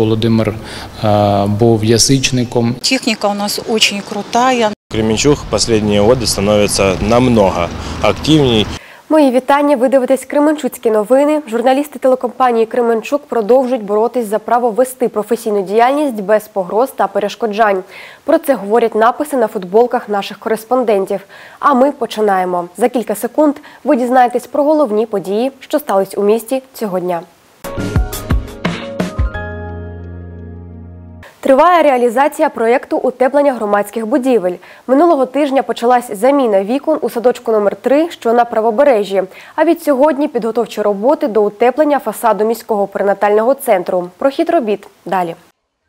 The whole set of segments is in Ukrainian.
Володимир е, був язичником. Техника у нас очень крутая. Кременчуг в последние годы становится намного активней. Мої вітання. Ви дивитесь Кременчуцькі новини. Журналісти телекомпанії Кременчук продовжують боротись за право вести професійну діяльність без погроз та перешкоджань. Про це говорять написи на футболках наших кореспондентів. А ми починаємо. За кілька секунд ви дізнаєтесь про головні події, що стались у місті цього дня. Триває реалізація проєкту утеплення громадських будівель. Минулого тижня почалась заміна вікон у садочку номер 3 що на правобережжі. А від сьогодні підготовчі роботи до утеплення фасаду міського перинатального центру. Про хід робіт далі.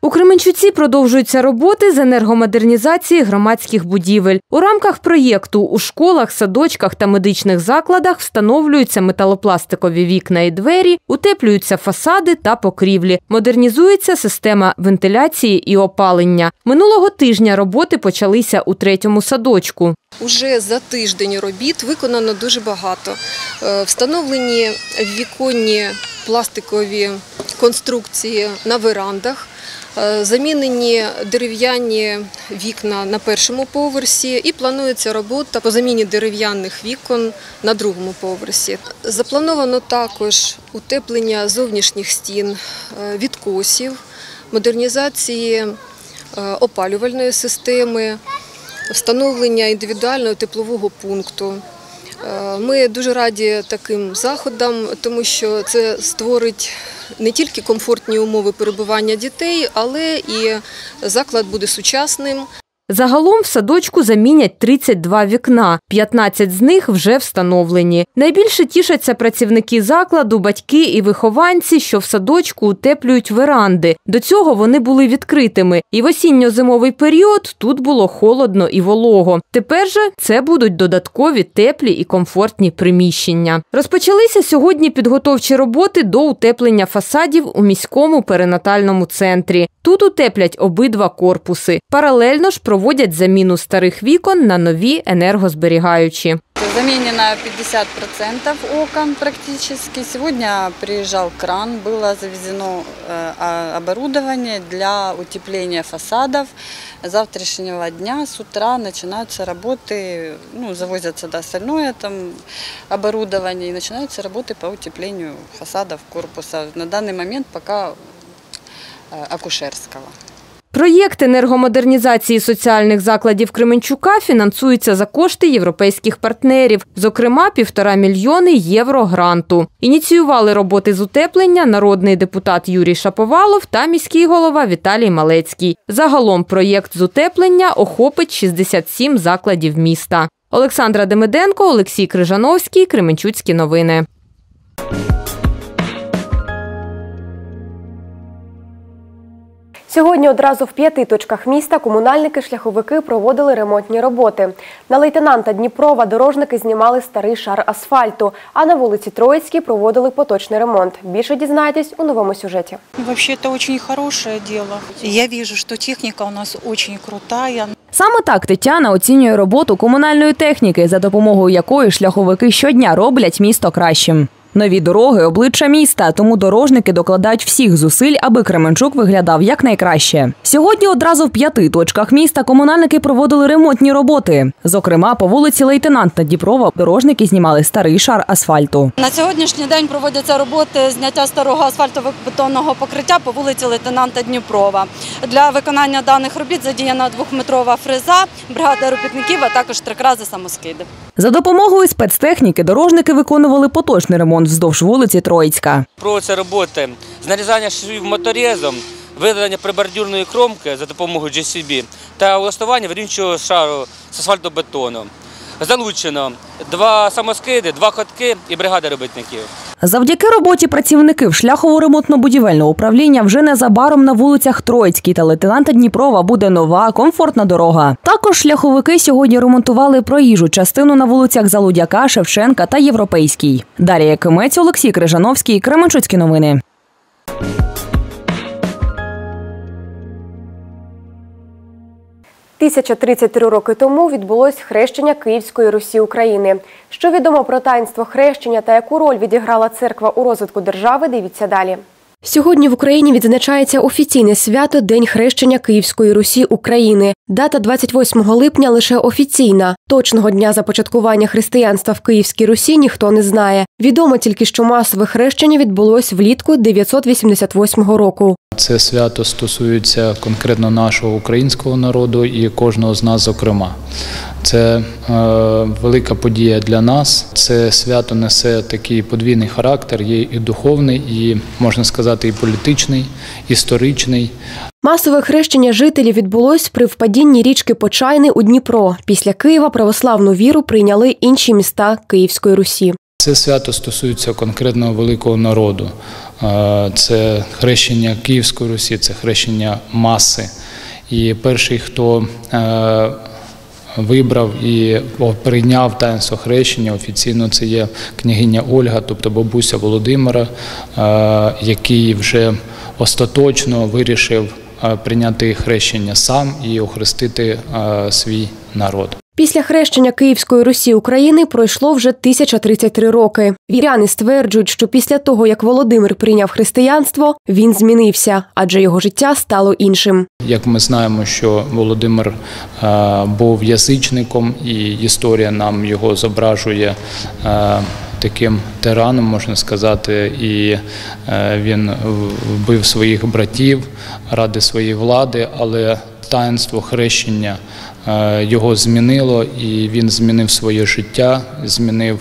У Кременчуці продовжуються роботи з енергомодернізації громадських будівель. У рамках проєкту у школах, садочках та медичних закладах встановлюються металопластикові вікна і двері, утеплюються фасади та покрівлі, модернізується система вентиляції і опалення. Минулого тижня роботи почалися у третьому садочку. Уже за тиждень робіт виконано дуже багато. Е, Встановлені віконні пластикові конструкції на верандах, замінені дерев'яні вікна на першому поверсі і планується робота по заміні дерев'яних вікон на другому поверсі. Заплановано також утеплення зовнішніх стін, е, відкосів, модернізації е, опалювальної системи, встановлення індивідуального теплового пункту. Е, Ми дуже раді таким заходам, тому що це створить не тільки комфортні умови перебування дітей, але і заклад буде сучасним. Загалом в садочку замінять 32 вікна, 15 з них вже встановлені. Найбільше тішаться працівники закладу, батьки і вихованці, що в садочку утеплюють веранди. До цього вони були відкритими, і в осінньо-зимовий період тут було холодно і волого. Тепер же це будуть додаткові теплі і комфортні приміщення. Розпочалися сьогодні підготовчі роботи до утеплення фасадів у міському перинатальному центрі. Тут утеплять обидва корпуси. Паралельно ж проводять заміну старих вікон на нові енергозберігаючі. Заменено 50% окон практически. Сегодня приезжал кран, было завезено э, а- оборудование для утепления фасадов. С завтрашнего дня с утра начинаются работы, ну, завозятся да, остальное там оборудование и начинаются работы по утеплению фасадов корпуса. На данный момент пока э, акушерского. Проєкт енергомодернізації соціальних закладів Кременчука фінансується за кошти європейських партнерів, зокрема півтора мільйони євро гранту. Ініціювали роботи з утеплення народний депутат Юрій Шаповалов та міський голова Віталій Малецький. Загалом проєкт з утеплення охопить 67 закладів міста. Олександра Демиденко, Олексій Крижановський, Кременчуцькі новини. Сьогодні одразу в п'яти точках міста комунальники-шляховики проводили ремонтні роботи. На лейтенанта Дніпрова дорожники знімали старий шар асфальту, а на вулиці Троїцькій проводили поточний ремонт. Більше дізнаєтесь у новому сюжеті. Вообще это очень хорошее дело. Я вижу, что техника у нас очень крутая. Саме так Тетяна оцінює роботу комунальної техніки, за допомогою якої шляховики щодня роблять місто кращим. Нові дороги обличчя міста, тому дорожники докладають всіх зусиль, аби Кременчук виглядав якнайкраще. Сьогодні одразу в п'яти точках міста комунальники проводили ремонтні роботи. Зокрема, по вулиці Лейтенанта Діпрова дорожники знімали старий шар асфальту. На сьогоднішній день проводяться роботи зняття старого асфальтобетонного покриття по вулиці лейтенанта Дніпрова. Для виконання даних робіт задіяна двохметрова фреза, бригада робітників, а також трикрази самоскиди. За допомогою спецтехніки дорожники виконували поточний ремонт вздовж вулиці Троїцька. Проводяться роботи з нарізання швів моторезом, видалення прибордюрної кромки за допомогою GCB та влаштування вирівнюючого шару з асфальтобетону. Залучено два самоскиди, два ходки і бригада робітників. Завдяки роботі працівників шляхово-ремонтно-будівельного управління вже незабаром на вулицях Троїцькій та лейтенанта Дніпрова буде нова комфортна дорога. Також шляховики сьогодні ремонтували проїжджу частину на вулицях Залудяка, Шевченка та Європейській. Дар'я Кимець, Олексій Крижановський, Кременчуцькі новини. Тисяча 33 роки тому відбулось хрещення Київської Русі України. Що відомо про таїнство хрещення та яку роль відіграла церква у розвитку держави, дивіться далі. Сьогодні в Україні відзначається офіційне свято День хрещення Київської Русі України. Дата 28 липня лише офіційна. Точного дня започаткування християнства в Київській Русі ніхто не знає. Відомо тільки, що масове хрещення відбулось влітку 988 року. Це свято стосується конкретно нашого українського народу і кожного з нас, зокрема. Це е, велика подія для нас. Це свято несе такий подвійний характер, є і духовний, і можна сказати, і політичний, історичний. Масове хрещення жителів відбулось при впадінні річки Почайни у Дніпро. Після Києва православну віру прийняли інші міста Київської Русі. Це свято стосується конкретного великого народу. Це хрещення Київської Русі, це хрещення маси. І перший, хто е, вибрав і прийняв таїнство хрещення офіційно, це є княгиня Ольга, тобто бабуся Володимира, е, який вже остаточно вирішив е, прийняти хрещення сам і охрестити свій народ. Після хрещення Київської Русі України пройшло вже 1033 роки. Віряни стверджують, що після того, як Володимир прийняв християнство, він змінився, адже його життя стало іншим. Як ми знаємо, що Володимир е, був язичником, і історія нам його зображує е, таким тираном, можна сказати, і е, він вбив своїх братів ради своєї влади, але таїнство хрещення його змінило, і він змінив своє життя, змінив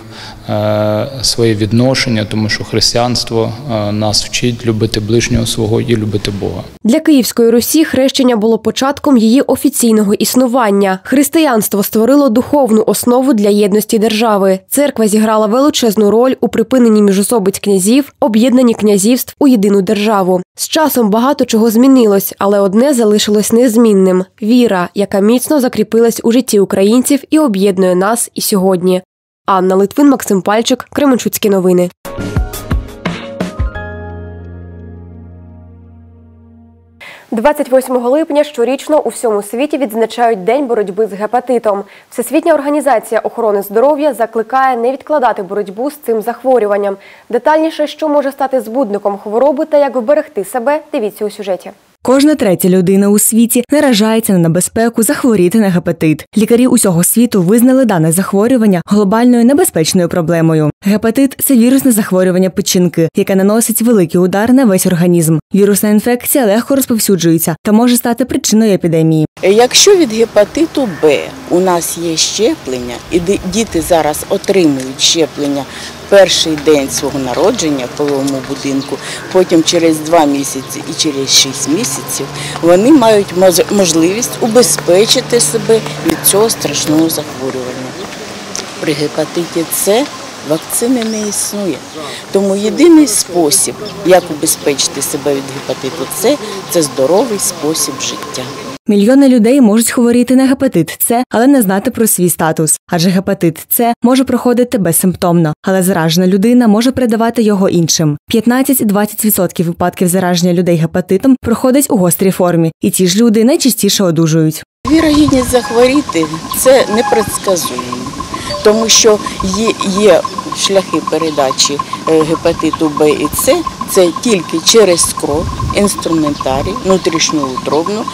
е, своє відношення, тому що християнство е, нас вчить любити ближнього свого і любити Бога. Для Київської Русі хрещення було початком її офіційного існування. Християнство створило духовну основу для єдності держави. Церква зіграла величезну роль у припиненні міжособиць князів, об'єднанні князівств у єдину державу. З часом багато чого змінилось, але одне залишилось незмінним віра, яка міцно закріпилась у житті українців і об'єднує нас і сьогодні. Анна Литвин, Максим Пальчик, Кременчуцькі новини. – 28 липня щорічно у всьому світі відзначають День боротьби з гепатитом. Всесвітня організація охорони здоров'я закликає не відкладати боротьбу з цим захворюванням. Детальніше, що може стати збудником хвороби та як вберегти себе, дивіться у сюжеті. Кожна третя людина у світі наражається на небезпеку захворіти на гепатит. Лікарі усього світу визнали дане захворювання глобальною небезпечною проблемою. Гепатит це вірусне захворювання печінки, яке наносить великий удар на весь організм. Вірусна інфекція легко розповсюджується та може стати причиною епідемії. Якщо від гепатиту Б у нас є щеплення, і діти зараз отримують щеплення перший день свого народження в половому будинку, потім через два місяці і через шість місяців, вони мають можливість убезпечити себе від цього страшного захворювання. При гепатиті С вакцини не існує. Тому єдиний спосіб, як убезпечити себе від гепатиту С, це здоровий спосіб життя. Мільйони людей можуть хворіти на гепатит С, але не знати про свій статус. Адже гепатит С може проходити безсимптомно, але заражена людина може передавати його іншим. 15-20% випадків зараження людей гепатитом проходить у гострій формі, і ті ж люди найчастіше одужують. Вірогідність захворіти це непредсказуємо, тому що є, є шляхи передачі е, гепатиту Б і С, це тільки через кров, інструментарій, внутрішньоутробну,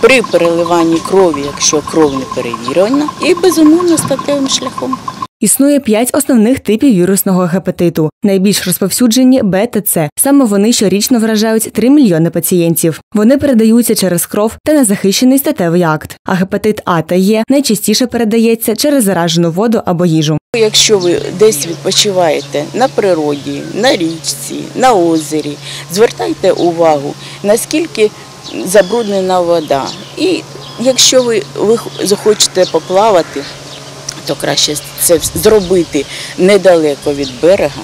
при переливанні крові, якщо кров не перевірена, і безумовно статевим шляхом. Існує п'ять основних типів вірусного гепатиту. Найбільш розповсюджені Б та С. Саме вони щорічно вражають 3 мільйони пацієнтів. Вони передаються через кров та незахищений статевий акт. А гепатит А та Е найчастіше передається через заражену воду або їжу. Якщо ви десь відпочиваєте на природі, на річці, на озері, звертайте увагу, наскільки забруднена вода. І якщо ви, ви захочете поплавати, то краще це зробити недалеко від берега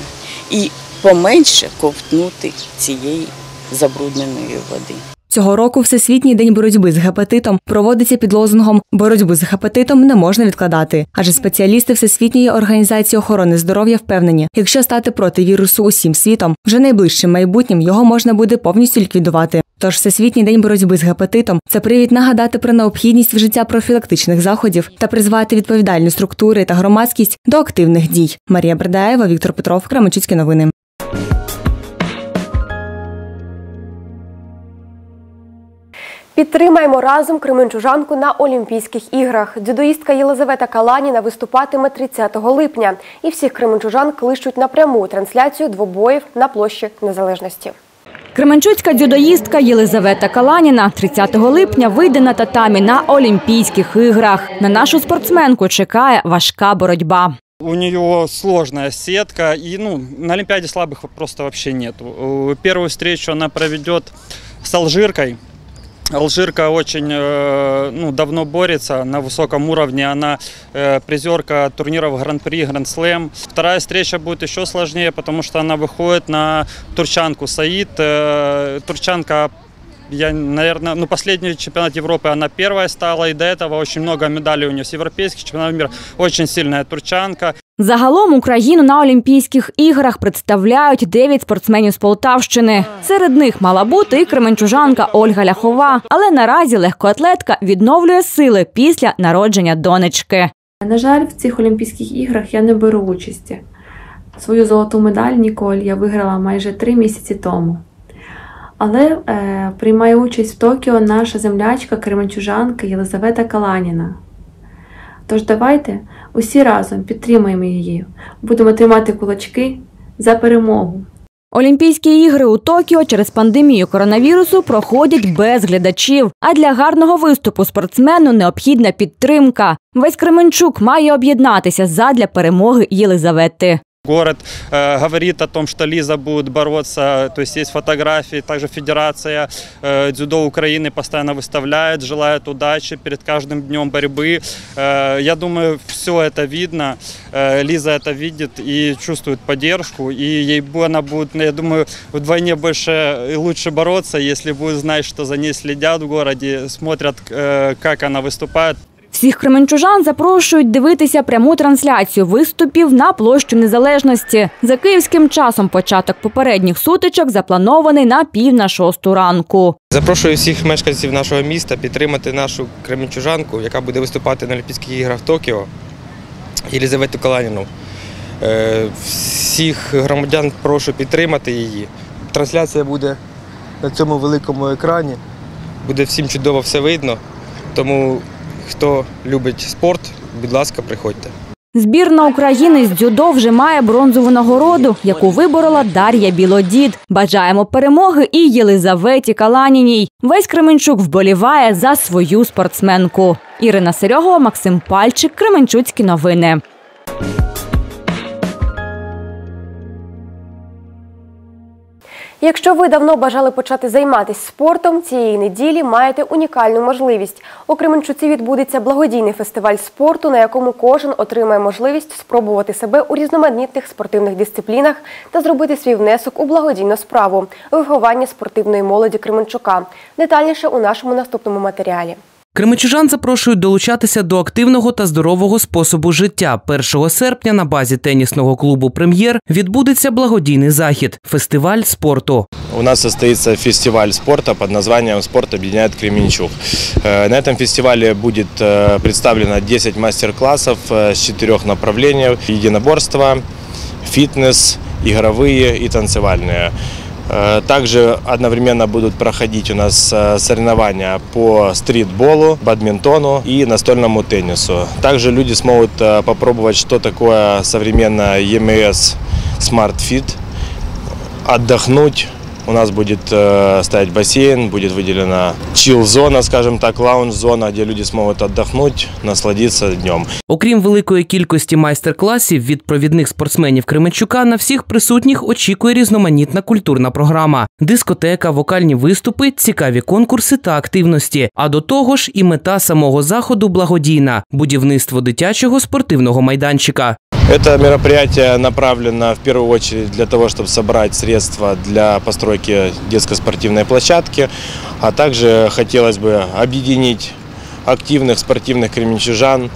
і поменше ковтнути цієї забрудненої води. Цього року Всесвітній день боротьби з гепатитом проводиться під лозунгом Боротьбу з гепатитом не можна відкладати. Адже спеціалісти Всесвітньої організації охорони здоров'я впевнені, якщо стати проти вірусу усім світом, вже найближчим майбутнім його можна буде повністю ліквідувати. Тож всесвітній день боротьби з гепатитом це привід нагадати про необхідність вжиття профілактичних заходів та призвати відповідальні структури та громадськість до активних дій. Марія Бердаєва, Віктор Петров, Крамачицькі новини. Підтримаємо разом Кременчужанку на Олімпійських іграх. Дзюдоїстка Єлизавета Каланіна виступатиме 30 липня. І всіх Кременчужан кличуть напряму трансляцію двобоїв на площі Незалежності. Кременчуцька дзюдоїстка Єлизавета Каланіна 30 липня вийде на татамі на Олімпійських іграх. На нашу спортсменку чекає важка боротьба. У нее сложная сетка, и ну, на Олимпиаде слабых просто вообще нет. Первую встречу она проведет с Алжиркой. Алжирка очень э, ну, давно борется на высоком уровне. Она э, призерка турниров Гран-при, Гранд-слэм. Вторая встреча будет еще сложнее, потому что она выходит на турчанку Саид. Э, турчанка я, наверное, ну, последний чемпионат Европы она первая стала, и до этого очень много медалей у нее с европейских чемпионатов мира. Очень сильная турчанка. Загалом Україну на Олімпійських іграх представляють 9 спортсменів з Полтавщини. Серед них мала бути і кременчужанка Ольга Ляхова. Але наразі легкоатлетка відновлює сили після народження донечки. На жаль, в цих Олімпійських іграх я не беру участі. Свою золоту медаль Ніколь я виграла майже три місяці тому. Але е, приймає участь в Токіо наша землячка кременчужанка Єлизавета Каланіна. Тож давайте усі разом підтримаємо її, будемо тримати кулачки за перемогу. Олімпійські ігри у Токіо через пандемію коронавірусу проходять без глядачів. А для гарного виступу спортсмену необхідна підтримка. Весь Кременчук має об'єднатися задля перемоги Єлизавети. Город э, говорит о том, что Лиза будет бороться, то есть есть фотографии, также Федерация э, дзюдо Украины постоянно выставляет, желает удачи перед каждым днем борьбы. Э, я думаю, все это видно, э, Лиза это видит и чувствует поддержку, и ей она будет, я думаю, вдвойне больше и лучше бороться, если будет знать, что за ней следят в городе, смотрят, э, как она выступает. Всіх кременчужан запрошують дивитися пряму трансляцію виступів на площу Незалежності. За київським часом початок попередніх сутичок запланований на пів на шосту ранку. Запрошую всіх мешканців нашого міста підтримати нашу кременчужанку, яка буде виступати на Олімпійських іграх Токіо, Єлізавету Каланіну. Е, Всіх громадян прошу підтримати її. Трансляція буде на цьому великому екрані. Буде всім чудово все видно. Тому хто любить спорт, будь ласка, приходьте. Збірна України з дзюдо вже має бронзову нагороду, яку виборола Дар'я Білодід. Бажаємо перемоги і Єлизаветі Каланіній. Весь Кременчук вболіває за свою спортсменку. Ірина Серегова, Максим Пальчик, Кременчуцькі новини. Якщо ви давно бажали почати займатися спортом, цієї неділі маєте унікальну можливість. У Кременчуці відбудеться благодійний фестиваль спорту, на якому кожен отримає можливість спробувати себе у різноманітних спортивних дисциплінах та зробити свій внесок у благодійну справу виховання спортивної молоді Кременчука. Детальніше у нашому наступному матеріалі. Кременчужан запрошують долучатися до активного та здорового способу життя. 1 серпня на базі тенісного клубу Прем'єр відбудеться благодійний захід фестиваль спорту. У нас состоится фестиваль спорта под названием «Спорт объединяет Кременчуг». Э, На этом фестивале будет э, представлено 10 мастер-классов э, с четырех направлений – единоборство, фитнес, игровые и танцевальные. Э, Также одновременно будут проходить у нас э, соревнования по стритболу, бадминтону и настольному теннису. Также люди смогут э, попробовать, что такое современная EMS Smart Fit, отдохнуть. У нас будет э, стоять бассейн, будет выделена чил-зона, скажем так, лаунж-зона, где люди смогут отдохнуть, насладиться днем. Окрім великої кількості майстер-класів від провідних спортсменів Кременчука, на всіх присутніх очікує різноманітна культурна програма: дискотека, вокальні виступи, цікаві конкурси та активності. А до того ж, і мета самого заходу благодійна будівництво дитячого спортивного майданчика. Это мероприятие направлено в первую очередь для того, чтобы собрать средства для постройки детской спортивной площадки, а также хотелось бы объединить активных спортивных кременчужан,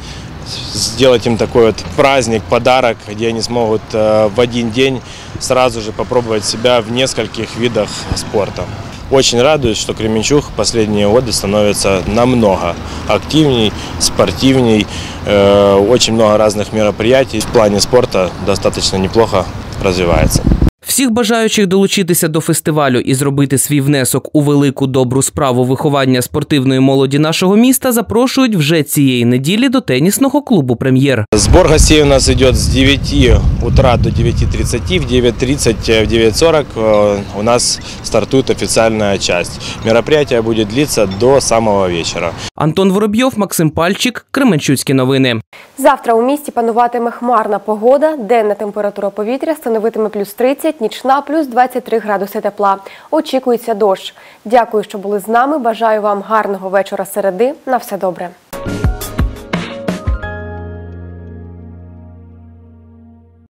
сделать им такой вот праздник, подарок, где они смогут э, в один день сразу же попробовать себя в нескольких видах спорта. Очень радует, что Кременчуг в последние годы становится намного активней, спортивней. Э, Очень много разных мероприятий в плане спорта достаточно неплохо развивается. Всіх бажаючих долучитися до фестивалю і зробити свій внесок у велику добру справу виховання спортивної молоді нашого міста запрошують вже цієї неділі до тенісного клубу Прем'єр. Сбор гостей у нас идет с 9 утра до 9.30. В 9.30, э, в 9.40 э, у нас стартует официальная часть. Мероприятие будет длиться до самого вечера. Антон Воробйов, Максим Пальчик, Кременчуцькі новини. Завтра у місті пануватиме хмарна погода, денна температура повітря становитиме плюс 30, нічна плюс 23 градуси тепла. Очікується дощ. Дякую, що були з нами. Бажаю вам гарного вечора середи. На все добре.